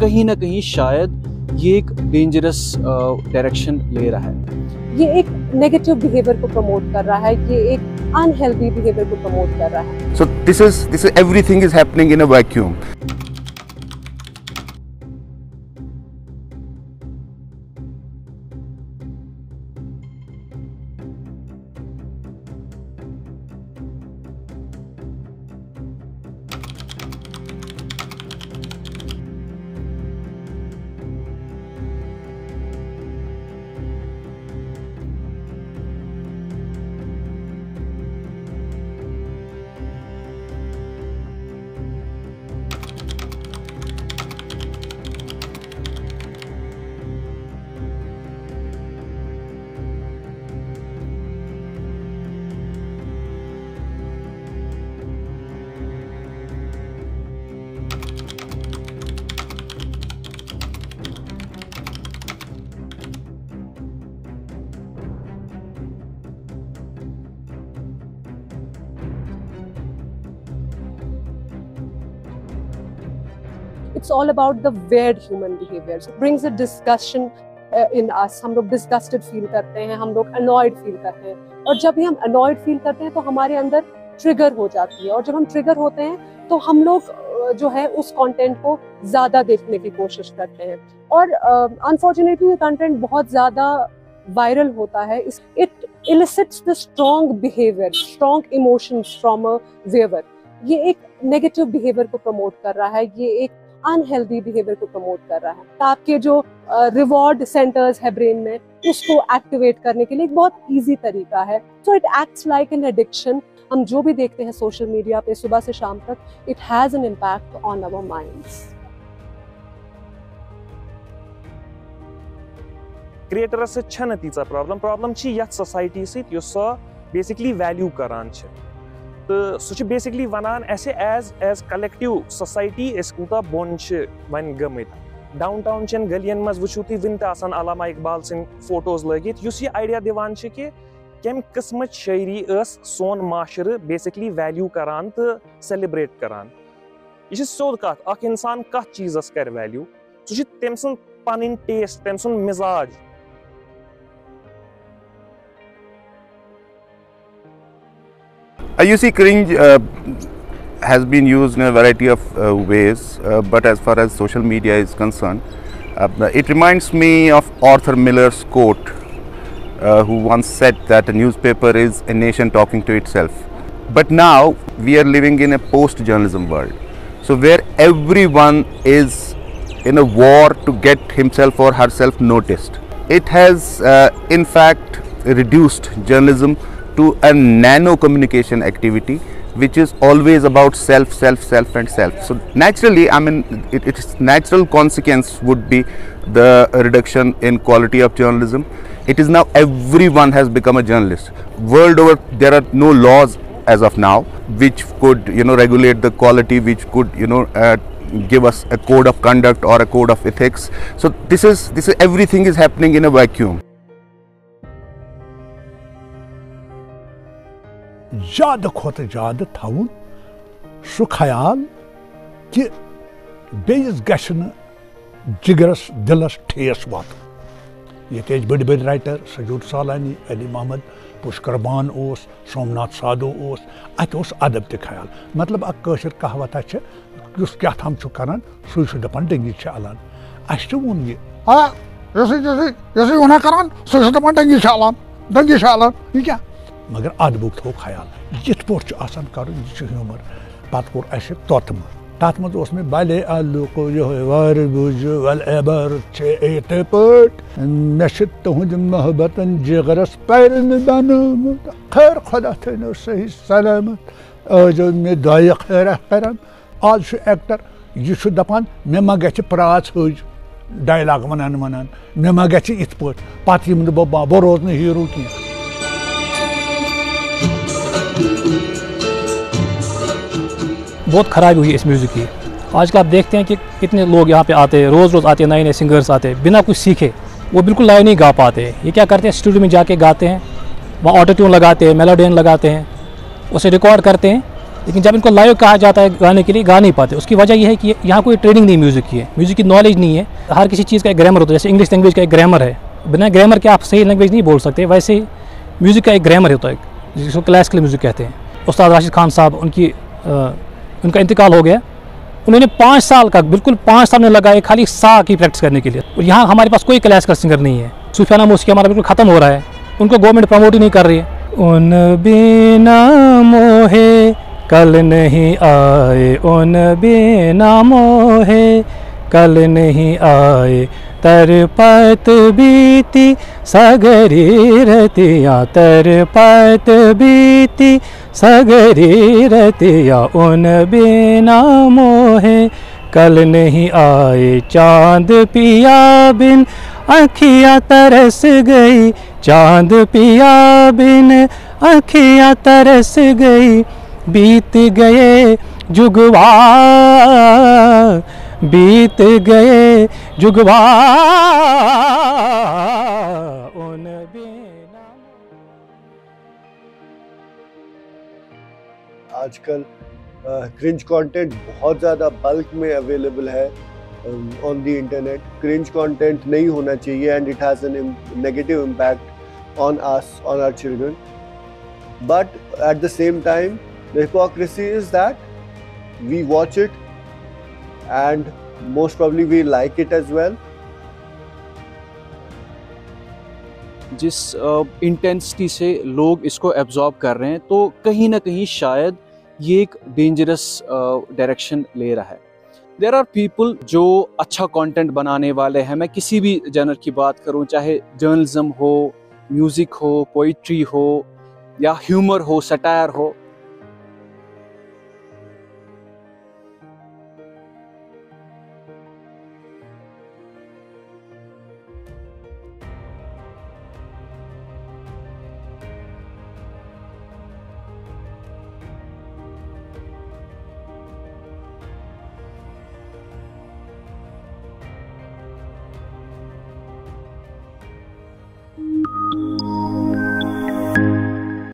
कहीं ना कहीं शायद ये एक डेंजरस डायरेक्शन ले रहा है ये एक नेगेटिव बिहेवियर को प्रमोट कर रहा है ये एक अनहेल्दी बिहेवियर को प्रमोट कर रहा है so this is this is everything is happening in a vacuum. It's all about the weird human behavior. So it brings a discussion uh, in us. हम लोग disgusted feel करते हैं हम लोग annoyed feel करते हैं। और जब भी हम annoyed feel करते हैं तो हमारे अंदर ट्रिगर हो जाती है। और जब हम ट्रिगर होते हैं तो हम लोग uh, जो है उस कंटेंट को ज़्यादा देखने की कोशिश करते हैं। और अनफॉर्चुनेटली ये कंटेंट बहुत ज़्यादा वायरल होता है। It elicits the strong behaviour strong emotions from a viewer ये एक नेगेटिव बिहेवियर को प्रमोट कर रहा है। ये एक अनहेल्दी बिहेवियर को प्रमोट कर रहा है। आपके जो रिवॉर्ड सेंटर्स है ब्रेन में, उसको एक्टिवेट करने के लिए एक बहुत इजी तरीका है। So it acts like an addiction हम जो भी देखते हैं सोशल मीडिया पे सुबह से शाम तक it has an impact on our minds creators problem problem यथ सोसाइटी सो बेसिकली वैल्यू करान तो सह बेसिकली वनान एज एज कलेक्टिव सोसाइटी अस कूता बोन वन गमित। डाउन टाउन चन गलियन मज वुचू तुम वन तन अलामा इकबाल सिंह फ़ोटोज़ लगित। यह आइडिया दिवान कि कम किस्म शायरी अस सोन माशर बेसिकली वैल्यू करान तो सेलिब्रेट करान यह सोद कत इंसान कत चीजस कर वैल्यू सह तम सुन पन टेस्ट तम सुन मिजाज you see, cringe uh, has been used in a variety of uh, ways, uh, but as far as social media is concerned, uh, it reminds me of Arthur Miller's quote, uh, who once said that a newspaper is a nation talking to itself. But now we are living in a post journalism world, so where everyone is in a war to get himself or herself noticed. It has, in fact, reduced journalism to a nano communication activity which is always about self self self and self. So naturally i mean it, its natural consequence would be the reduction in quality of journalism. It is now everyone has become a journalist. World over there are no laws as of now which could you know regulate the quality which could you know uh, give us a code of conduct or a code of ethics. So this is this is everything is happening in a vacuum ज़्यादा खोत ज़्यादा थवन सह ख्याल कि base gun जिगरस, दिलस, ठेस वात। ये बड़ बड़ राइटर, सजूद सालानी, अली मोहम्मद पुष्करबान ओस, सोमनाथ साधु ओस अत अदब त ख्याल। मतलब अशर कहावत क्या थाम करान सह दपान डंगी अलान अस वोन यह वन करान सह दपान डंगी अलान डंगी अलान यह क्या? मगर अदबुक थो ख्याल। यथ पोट कर ह्यूमर पत कोर अस तोतम तथ मज मे बले अलुक वर बुझ, वल एबर इत पट। मे तुहद मोहब्बत जिगरस पैरन बनोमुत खैर खुदा थो सही सलामत। आज मे दुआ खैर करान आज एक्टर यह दपान मे मा ग प्राच हज। डायलॉग वनान वनान मे मा ग इत पट पत बह रोज हीरो कह बहुत खराबी हुई इस म्यूज़िक की। आजकल आप देखते हैं कि कितने लोग यहाँ पे आते हैं रोज़ रोज़ आते हैं नए नए सिंगर्स आते हैं, बिना कुछ सीखे, वो बिल्कुल लाइव नहीं गा पाते। ये क्या करते हैं, स्टूडियो में जाके गाते हैं, वहाँ ऑटो ट्यून लगाते हैं, मेलोडियन लगाते हैं, उसे रिकॉर्ड करते हैं, लेकिन जब इनको लाइव कहा जाता है गाने के लिए, गा नहीं पाते। उसकी वजह यह है कि यहाँ कोई ट्रेनिंग नहीं म्यूज़िक की है। म्यूज़िक की नॉलेज नहीं है। हर किसी चीज़ का एक ग्रामर होता है, जैसे इंग्लिश लैंग्वेज का एक ग्रामर है। बिना ग्रामर के आप सही लैंग्वेज नहीं बोल सकते, वैसे ही म्यूज़िक का एक ग्रामर होता है, जिसको क्लासिकल म्यूज़िक कहते हैं। उस्ताद राशिद खान साहब, उनकी उनका इंतकाल हो गया। उन्होंने पाँच साल का, बिल्कुल पाँच साल में लगाए खाली सा की प्रैक्टिस करने के लिए। और यहाँ हमारे पास कोई क्लासिकल सिंगर नहीं है। सूफियाना मौसी हमारा बिल्कुल ख़त्म हो रहा है। उनको गवर्नमेंट प्रमोट ही नहीं कर रही है। उन बिना मोहे कल नहीं आए, उन बिना मोहे कल नहीं आए तरपत बीती, सगरी रतिया तरपत बीती, सगरी रतिया उन बिना मोहे। कल नहीं आए चाँद पिया बिन अखियाँ तरस गई चाँद पिया बिन अखियाँ तरस गई, बीत गए जुगवा। बीत गए जुगवा आजकल क्रिंज कंटेंट बहुत ज़्यादा बल्क में अवेलेबल है on the internet cringe content नहीं होना चाहिए and it has an negative impact on us on our children but at the same time the hypocrisy is that we watch it and most probably we like it as well. जिस intensity से लोग इसको absorb कर रहे हैं तो कहीं ना कहीं शायद ये एक डेंजरस डायरेक्शन ले रहा है। देर आर पीपल जो अच्छा कंटेंट बनाने वाले हैं। मैं किसी भी जनर की बात करूँ, चाहे जर्नलिज्म हो म्यूज़िक हो पोइट्री हो, या ह्यूमर हो सटायर हो